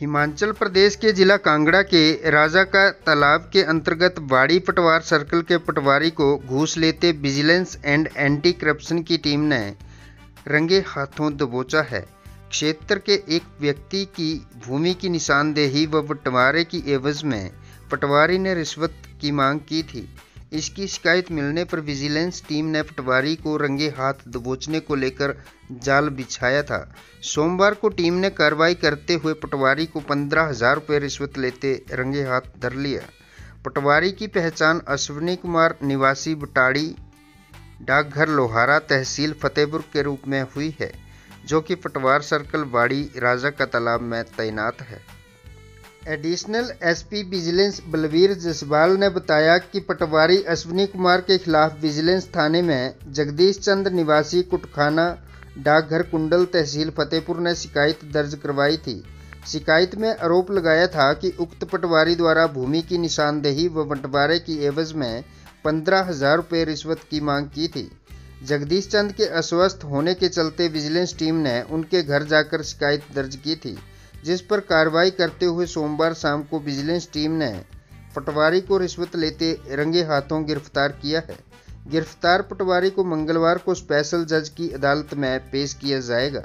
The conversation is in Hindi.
हिमाचल प्रदेश के जिला कांगड़ा के राजा का तालाब के अंतर्गत बाड़ी पटवार सर्कल के पटवारी को घूस लेते विजिलेंस एंड एंटी करप्शन की टीम ने रंगे हाथों दबोचा है। क्षेत्र के एक व्यक्ति की भूमि की निशानदेही व बंटवारे की एवज में पटवारी ने रिश्वत की मांग की थी। इसकी शिकायत मिलने पर विजिलेंस टीम ने पटवारी को रंगे हाथ दबोचने को लेकर जाल बिछाया था। सोमवार को टीम ने कार्रवाई करते हुए पटवारी को पंद्रह हज़ार रुपये रिश्वत लेते रंगे हाथ धर लिया। पटवारी की पहचान अश्विनी कुमार निवासी बटाड़ी, डाकघर लोहारा तहसील फतेहपुर के रूप में हुई है, जो कि पटवार सर्कल बाड़ी राजा का तालाब में तैनात है। Additional SP vigilance Balbir Jaswal ने बताया कि पटवारी अश्विनी कुमार के खिलाफ विजिलेंस थाने में जगदीश चंद निवासी कुटखाना, डाकघर कुंडल तहसील फतेहपुर ने शिकायत दर्ज करवाई थी। शिकायत में आरोप लगाया था कि उक्त पटवारी द्वारा भूमि की निशानदेही व बंटवारे की एवज में पंद्रह हज़ार रुपये रिश्वत की मांग की थी। जगदीश चंद के अस्वस्थ होने के चलते विजिलेंस टीम ने उनके घर जाकर शिकायत दर्ज की थी। जिस पर कार्रवाई करते हुए सोमवार शाम को विजिलेंस टीम ने पटवारी को रिश्वत लेते रंगे हाथों गिरफ़्तार किया है। गिरफ़्तार पटवारी को मंगलवार को स्पेशल जज की अदालत में पेश किया जाएगा।